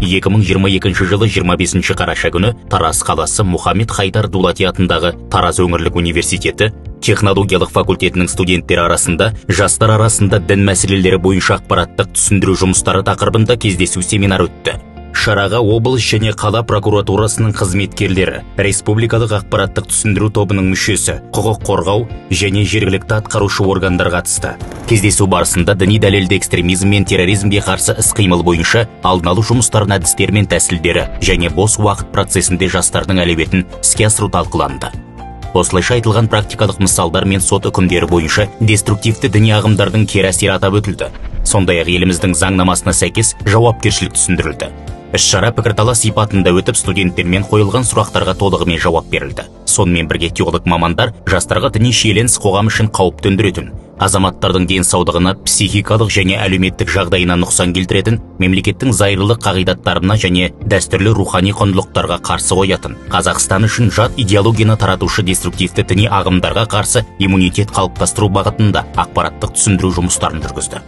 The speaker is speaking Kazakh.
2022 жылы 25 қараша күні тараз қаласы мұхаммед хайдар дулати атындағы тараз өңірлік университеті технологиялық факультетінің студенттері арасында жастар арасында дін мәселелері бойынша ақпараттық түсіндіру жұмыстары тақырыбында кездесу семинар өтті. Шараға облыс және қала прокуратурасының қызметкерлері республикалық ақпараттық түсіндіру тобының мүшесі құқық қорғау және жергілікті атқарушы органдар қатысты. Кездесу барысында діни дәлелді экстремизм мен терроризмге қарсы іс-қимыл бойынша алдын алу жұмыстарының әдістері мен тәсілдері және бос уақыт процесінде жастардың әлеуетін іске асыру талқыланды. Осылайша айтылған практикалық мысалдар мен сот үкімдері бойынша деструктивті діни ағымдардың кері әсері атап өтілді. Сондай ақ еліміздің заңнамасына сәйкес жауапкершілік түсіндірілді. Іс шара пікірталас сипатында өтіп студенттермен қойылған сұрақтарға толығымен жауап берілді. Сонымен бірге теолог мамандар жастарға діни шиеленіс қоғам үшін қауіп төндіретін азаматтардың денсаулығына психикалық және әлеуметтік жағдайына нұқсан келтіретін мемлекеттің зайырлы қағидаттарына және дәстүрлі рухани құндылықтарға қарсы қоятын қазақстан үшін жат идеологияны таратушы деструктивті діни ағымдарға қарсы иммунитет қалыптастыру бағытында ақпараттық түсіндіру жұмыстарын жүргізді.